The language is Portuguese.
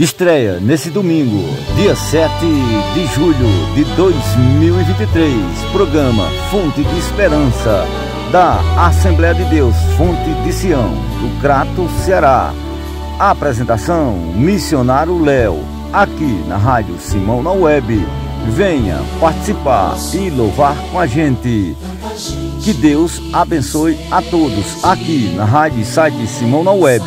Estreia nesse domingo, dia 7 de julho de 2023, programa Fonte de Esperança da Assembleia de Deus Fonte de Sião, do Crato, Ceará. apresentação Missionário Léo, aqui na Rádio Simão na Web. Venha participar e louvar com a gente. Que Deus abençoe a todos aqui na Rádio Site Simão na Web.